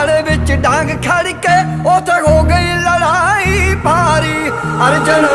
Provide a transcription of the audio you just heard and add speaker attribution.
Speaker 1: ਅਖਾੜੇ ਵਿੱਚ ਡਾਂਗ ਖੜ ਕੇ ਉੱਥੇ ਹੋ ਗਈ ਲੜਾਈ ਪਾਰੀ ਅਰਜਨ